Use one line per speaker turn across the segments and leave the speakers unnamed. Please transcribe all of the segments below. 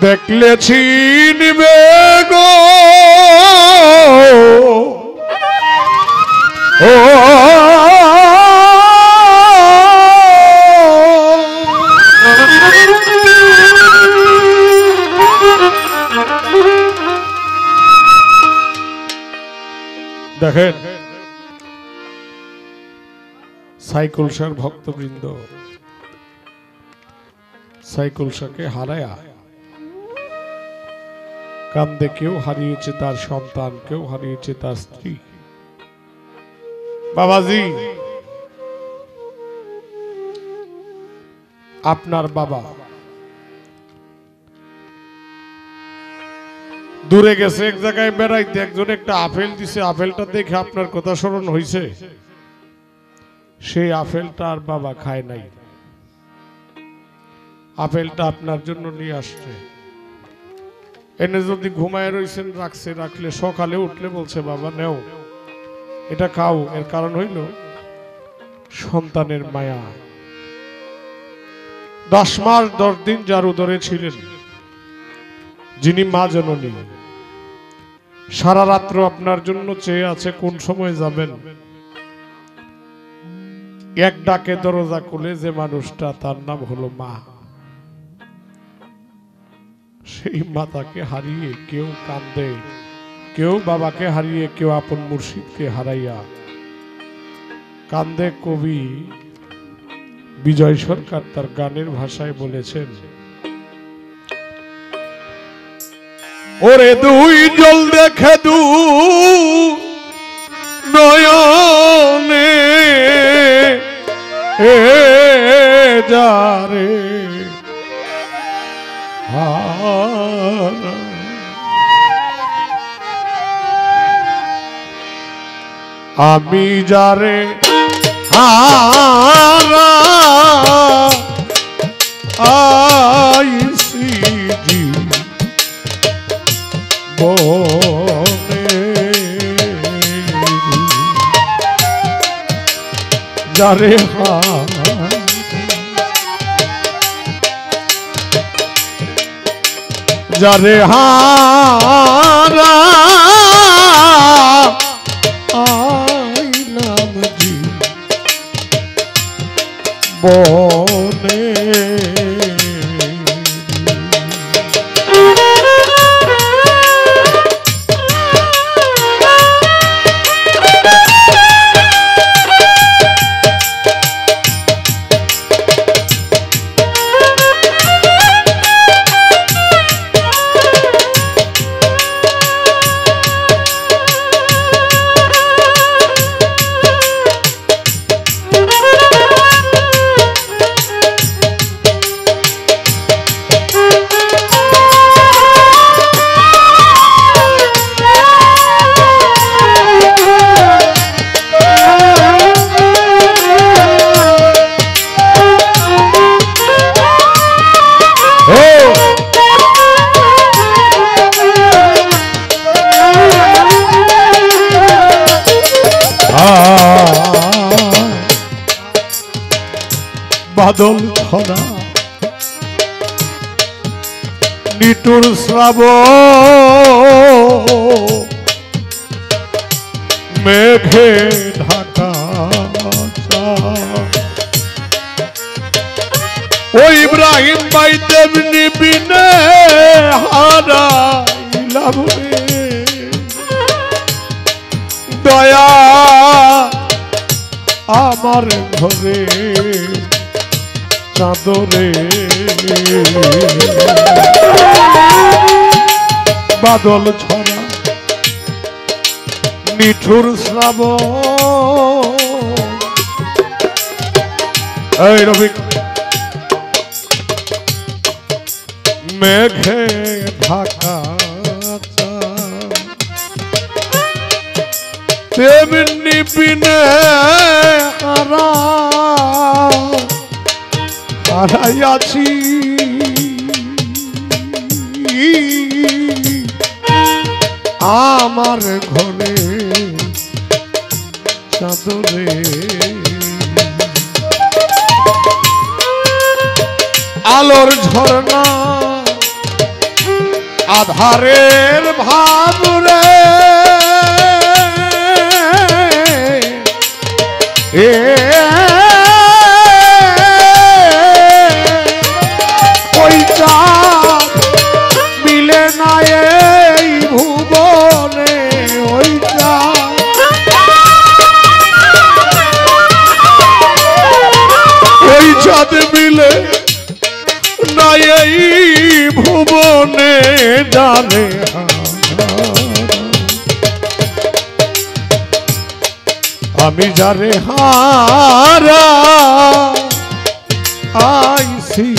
দেখলে চিনবে গো। ও। দেখেন সাইকুলসার ভক্তবৃন্দ সাইকুলসাকে হারায়া কান্দে কেউ, হারিয়েছে তার সন্তান, কেউ হারিয়েছে তার স্ত্রী। বাবাজি, আপনার বাবা দূরে গেছে, এক জায়গায় বেড়াইতে, একজন একটা আপেল দিছে, আপেলটা দেখে আপনার কথা স্মরণ হয়েছে সেই আপেলটা আর বাবা খায় নাই। আপেলটা আপনার জন্য নিয়ে আসছে। এনে যদি ঘুমায় রয়েছেন রাখছে, রাখলে সকালে উঠলে বলছে, বাবা, নেও। এটা খাও। এর কারণ হইল সন্তানের মায়া। দশ মাস, দশ দিন যার উদরে ছিলেন, যিনি মা জননী। সারা রাত্র আপনার জন্য চেয়ে আছে কোন সময় যাবেন? এক ডাকে দরজা খুলে যে মানুষটা, তার নাম হলো মা। সেই মাতাকে হারিয়ে কেউ কান্দে কেউ বাবাকে হারিয়ে কেউ আপন মুর্শিদকে হারাইয়া। কান্দে কবি বিজয় সরকার তার গানের ভাষায় বলেছেন, ওরে দুই জল দেখে দু নয়নে, এ যারে আমি যারে হারা আইসি জি বনে যারে হারা যারে হারা বনে নিটুর শ্রাব মেঘে ঢাকা ও ইব্রাহিম ভাই তেমনি বিনে হারাইলাম দয়া আমার ঘরে চাদরে। বাদল ছড়া নিঠুর শ্রাব এই রবি মেঘে ঢাকা তেমনি পিনে হারা হারাইয়াছি। আমার ঘরে চাদরে। আলোর ঝর্ণা আধারের ভাব রে এ জানে আমি যারে হারা। আইসি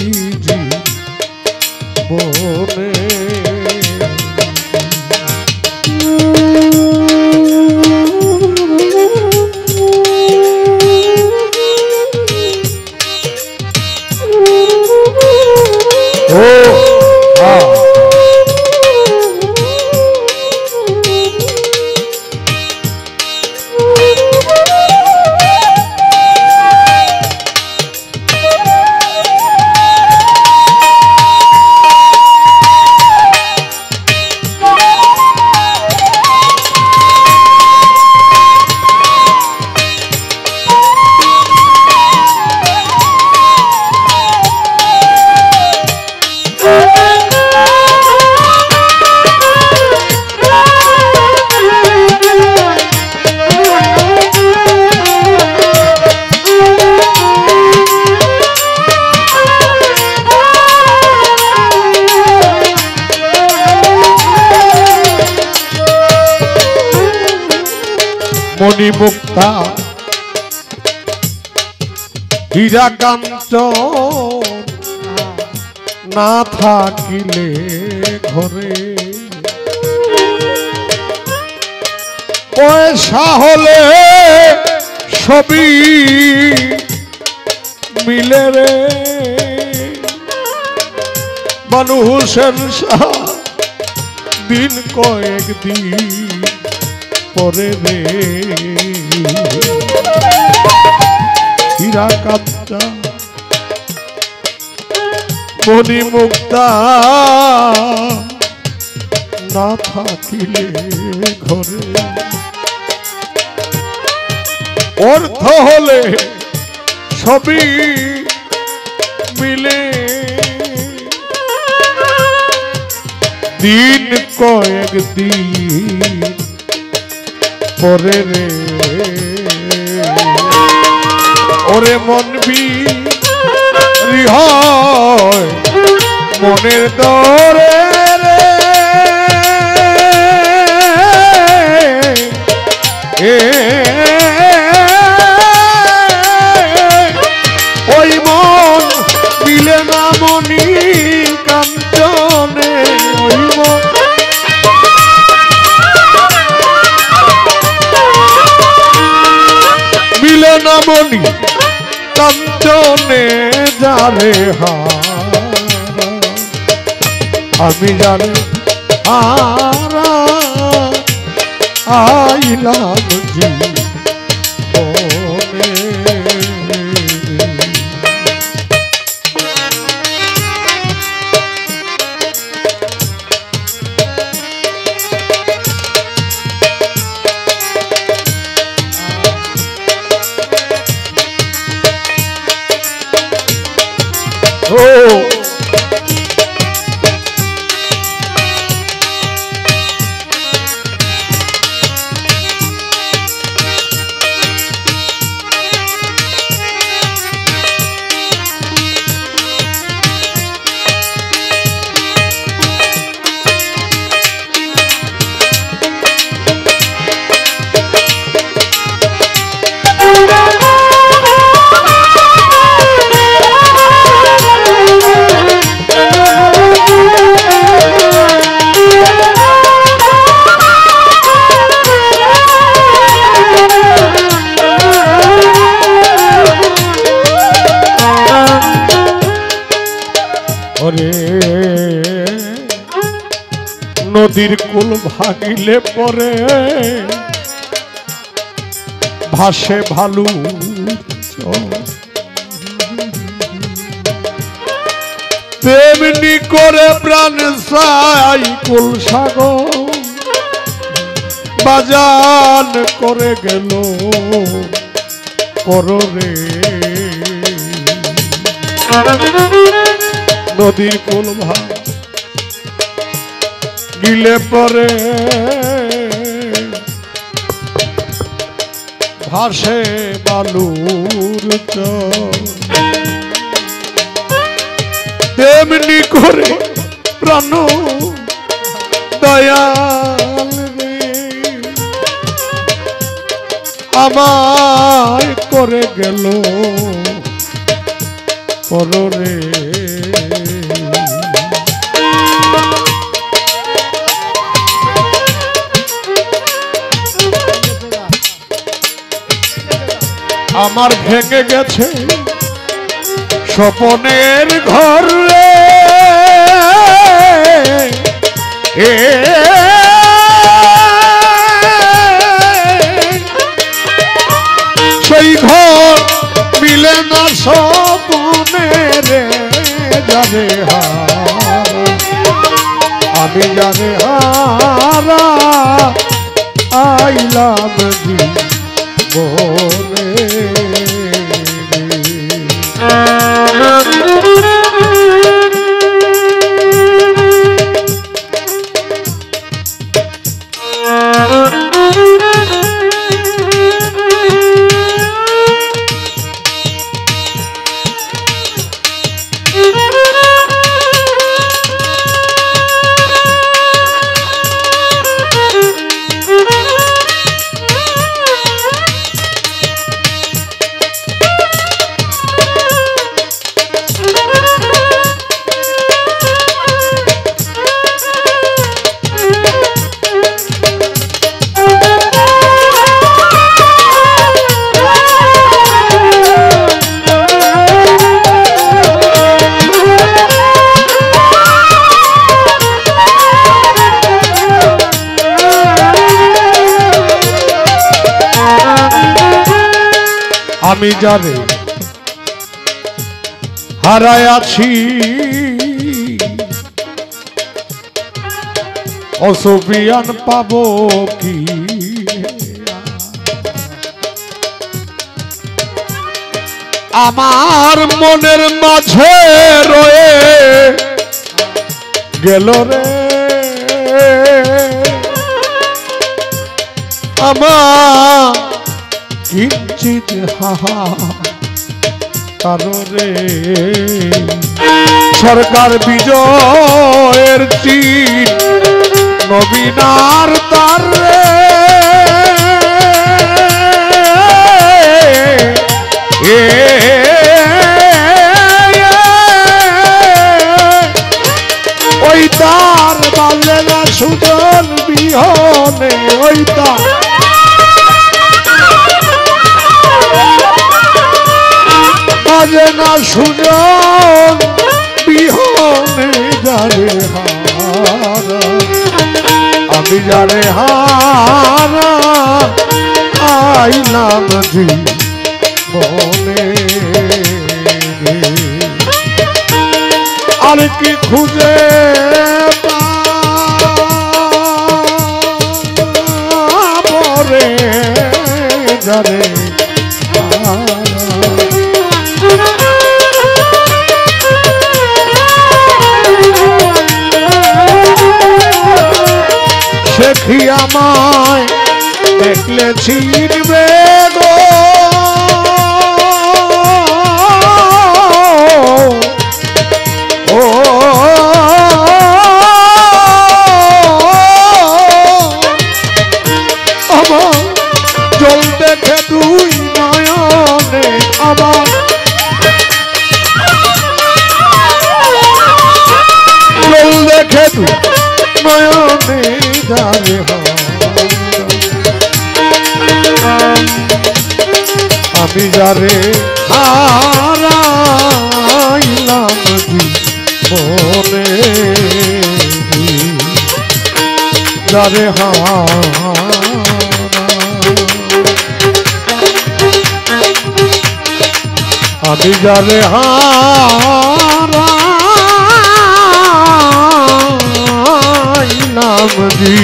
মণিমুক্তা হীরাকান্ত, না থাকিলে ঘরে। পয়সা হলে সবই মিলে রে। বানু হোসেন দিন কয়েক দিন। পরে রে। হীরা কাপ্তা মণি মুক্তা না থাকিলে ঘরে। অর্থ হলে সবই মিলে। দিন কয়েক দিন পরে রে। ওরে মন বি রিহয় মনের দরে আমি জানি হারা আইলাম জীবনে নদীর কুল ভাঙিলে পরে ভাসে ভালু তেমনি করে প্রাণ সাই কুল সাগর বাজান করে গেল কররে। নদীর কুল ভাই গিলে পরে। ভাসে বালুর তেমনি করে প্রাণ দয়াল আমায় করে গেল পররে আমার ভেঙে গেছে স্বপনের ঘর। এ সেই ঘর মিলে না স্বপনে রে যাবে হার। আমি জানে হারা, আইলাম জীবনে আমি যারে হারায় আছি। অসবিয়ান পাব কি? আমার মনের মাঝে রয়ে গেল রে। আমার কিঞ্চিত হাহা, কারণে সরকার বিজয়ের চিন, নবীনার তার। ওই তার বালে না সুজন বিহনে, ওই তার সুজন বিহনে যারে হারা। আমি যারে হারা আইলাম জীবনে আর কি খুঁজে જ્યારે હવા আমি যারে হারাই নাম দি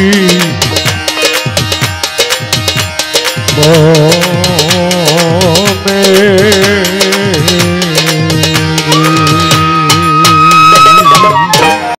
মে